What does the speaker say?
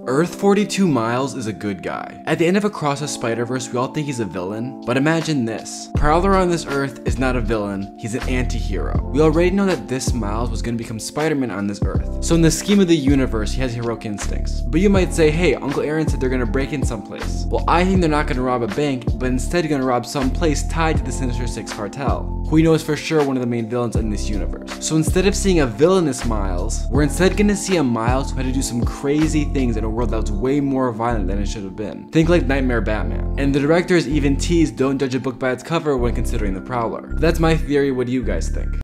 Earth 42 Miles is a good guy. At the end of Across the Spider-Verse, we all think he's a villain, but imagine this. Prowler on this Earth is not a villain, he's an anti-hero. We already know that this Miles was gonna become Spider-Man on this Earth, so in the scheme of the universe, he has heroic instincts. But you might say, hey, Uncle Aaron said they're gonna break in someplace. Well, I think they're not gonna rob a bank, but instead gonna rob some place tied to the Sinister Six cartel who we know is for sure one of the main villains in this universe. So instead of seeing a villainous Miles, we're instead gonna see a Miles who had to do some crazy things in a world that was way more violent than it should have been. Think like Knightmare Batman. And the directors even teased don't judge a book by its cover when considering the Prowler. But that's my theory, what do you guys think?